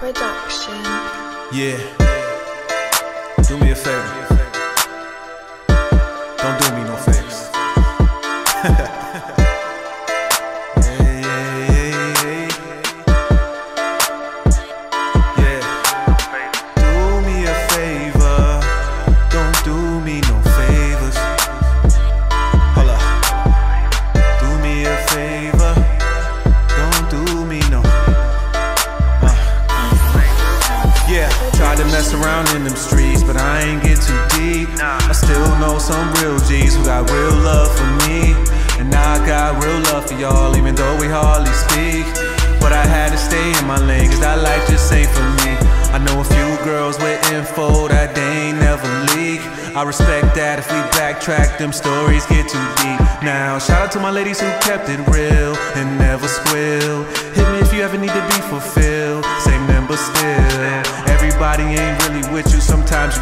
Production. Yeah. Do me a favor. In them streets, but I ain't get too deep. I still know some real G's who got real love for me. And I got real love for y'all, even though we hardly speak. But I had to stay in my lane, cause that life just ain't for me. I know a few girls with info that they ain't never leak. I respect that if we backtrack, them stories get too deep. Now, shout out to my ladies who kept it real and never squeal. Hit me if you ever need to be fulfilled. Same number still.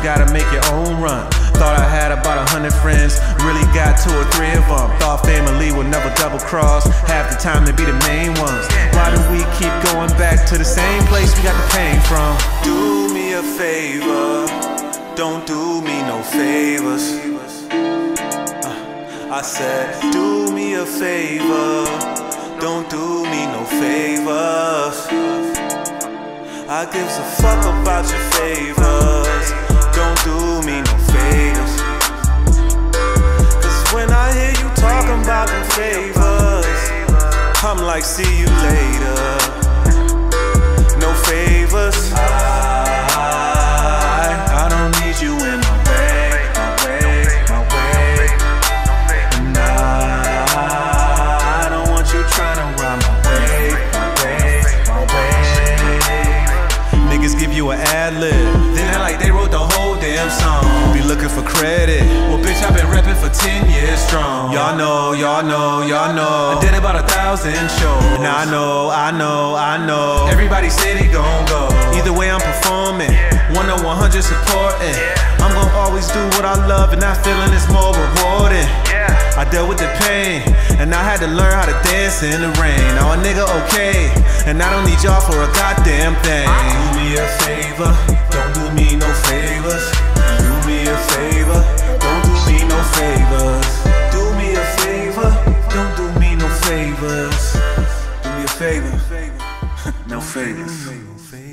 Gotta make your own run. Thought I had about a hundred friends, really got two or three of them. Thought family would never double cross, half the time they be the main ones. Why do we keep going back to the same place we got the pain from? Do me a favor, don't do me no favors. Uh, I said, do me a favor, don't do me no favors. I gives a fuck about your favors. Like, see you later. No favors. I, I don't need you in my way, my way, my way. And I, I don't want you trying to run my way, my way, my way. Niggas give you an ad lib, then act like they wrote the whole damn song. Be looking for credit. Well, bitch, I've been for 10 years strong. Y'all know, y'all know, y'all know. I did about a thousand shows. And I know, I know, I know. Everybody say they gon' go. Either way, I'm performing. One on 100 supporting. I'm gon' always do what I love, and that feeling is more rewarding. Yeah. I dealt with the pain, and I had to learn how to dance in the rain. Now a nigga okay, and I don't need y'all for a goddamn thing. Do me a favor, don't do me no favors. favors. Do me a favor. no favors.